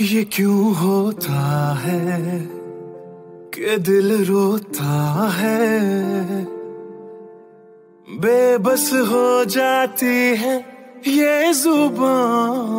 ये क्यों होता है कि दिल रोता है? बेबस हो जाती है ये ज़ुबान।